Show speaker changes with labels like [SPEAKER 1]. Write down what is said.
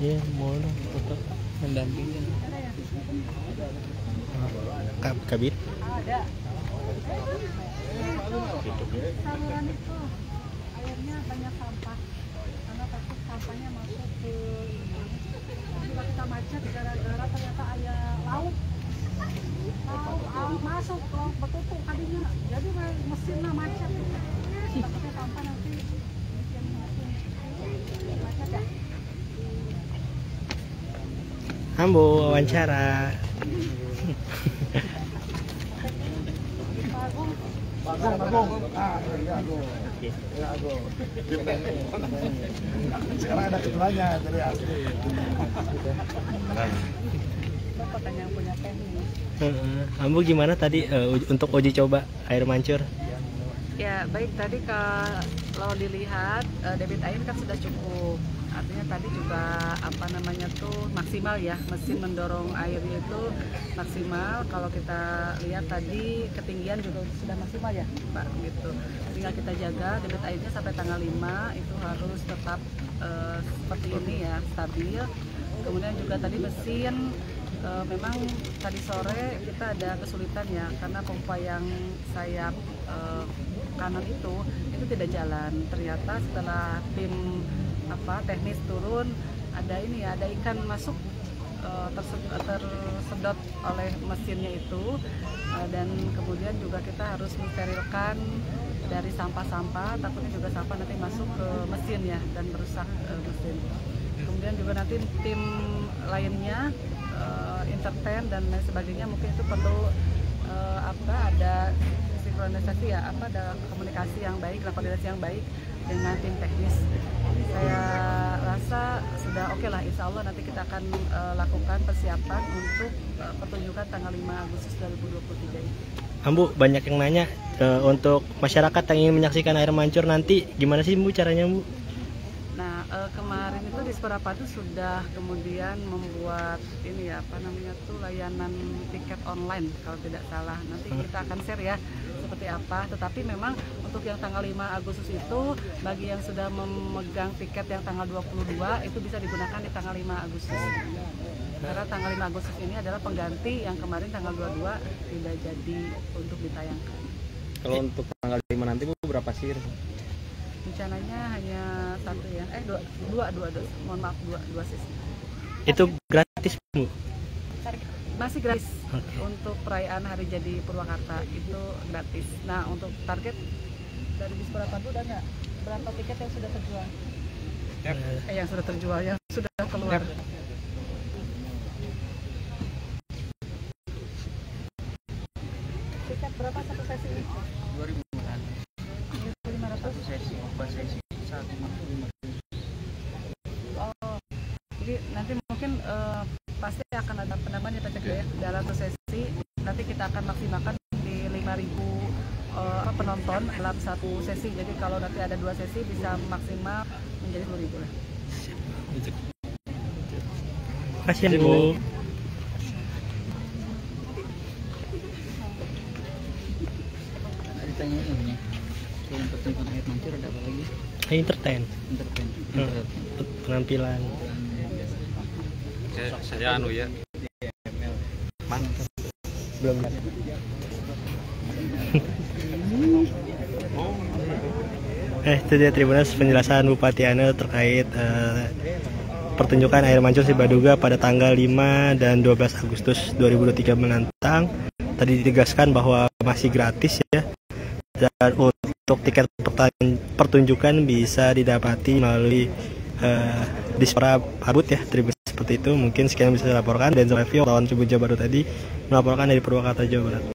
[SPEAKER 1] Iya, mau dong foto
[SPEAKER 2] mendampingin
[SPEAKER 1] Kab kabit.
[SPEAKER 3] ada saluran itu airnya banyak sampah karena takut sampahnya masuk ke juga kita macet gara-gara ternyata ada laut. Laut, laut masuk laut betutu kadinya jadi mesinnya macet. Takutnya sampah nanti bikin mesin macet ya
[SPEAKER 1] Ambo wawancara.
[SPEAKER 4] Sekarang ada ketuanya dari asli.
[SPEAKER 3] Bapak yang punya teknik
[SPEAKER 1] Heeh. Ambo gimana tadi uj- untuk uji coba air mancur?
[SPEAKER 3] Ya, baik tadi kalau dilihat eh, debit air kan sudah cukup. Artinya tadi juga apa namanya tuh maksimal ya, mesin mendorong airnya itu maksimal. Kalau kita lihat tadi ketinggian juga sudah maksimal ya, Pak gitu. Tinggal kita jaga debit airnya sampai tanggal 5 itu harus tetap eh, seperti ini ya, stabil. Kemudian juga tadi mesin eh, memang tadi sore kita ada kesulitan ya karena pompa yang sayap eh, kanan itu itu tidak jalan. Ternyata setelah tim apa teknis turun ada ini ya ada ikan masuk eh, terse- tersedot oleh mesinnya itu Eh, dan kemudian juga kita harus mensterilkan dari sampah-sampah takutnya juga sampah nanti masuk ke mesin ya dan merusak eh, mesin. Kemudian juga nanti tim lainnya entertain dan lain sebagainya mungkin itu perlu apa ada sinkronisasi ya apa ada komunikasi yang baik dan koordinasi yang baik dengan tim teknis saya rasa sudah oke lah insya Allah nanti kita akan eh, lakukan persiapan untuk eh, pertunjukan tanggal 5 Agustus 2023 ini
[SPEAKER 1] Ambu banyak yang nanya eh, untuk masyarakat yang ingin menyaksikan air mancur nanti gimana sih Bu caranya Bu?
[SPEAKER 3] Nah eh, kemarin itu di Seperapatu sudah kemudian membuat ini ya apa namanya tuh layanan tiket online kalau tidak salah. Nanti kita akan share ya seperti apa. Tetapi memang untuk yang tanggal 5 Agustus itu bagi yang sudah memegang tiket yang tanggal 22 itu bisa digunakan di tanggal 5 Agustus. Karena tanggal 5 Agustus ini adalah pengganti yang kemarin tanggal 22 tidak jadi untuk ditayangkan.
[SPEAKER 2] kalau untuk tanggal 5 nanti bu berapa sih
[SPEAKER 3] Rencananya hanya satu ya, eh dua, dua, dua, dua. mohon maaf dua, dua sesi.
[SPEAKER 1] Itu gratis Bu.
[SPEAKER 3] Masih gratis untuk perayaan hari jadi Purwakarta itu gratis. Nah untuk target dari Dispora Pantu udah nggak berapa tiket yang sudah terjual? Eh yang sudah terjual yang sudah keluar. Tiket berapa satu sesi ini? 2.500
[SPEAKER 2] sesi sesi satu
[SPEAKER 3] Oh, jadi nanti penambahan ya Pak Cek ya dalam satu sesi. Nanti kita akan maksimalkan di 5.000 eh, apa, penonton dalam satu sesi. Jadi kalau nanti ada dua sesi bisa maksimal menjadi 10.000 lah.
[SPEAKER 1] Makasih ya Bu.
[SPEAKER 2] ini pertunjukan air mancur ada apa lagi
[SPEAKER 1] Entertain.
[SPEAKER 2] entertain
[SPEAKER 1] Hmm. Penampilan.
[SPEAKER 2] saya, saya anu ya
[SPEAKER 1] Belum. Eh, itu dia Tribuners penjelasan Bupati Ane terkait eh, pertunjukan air mancur si Baduga pada tanggal 5 dan 12 Agustus 2023 mendatang. Tadi ditegaskan bahwa masih gratis ya. Dan untuk tiket pertunjukan bisa didapati melalui eh, Dispora Abut ya, Tribuners seperti itu. Mungkin sekian bisa saya laporkan dan Review lawan Tribun Jawa Baru tadi melaporkan dari Purwakarta Jawa Barat.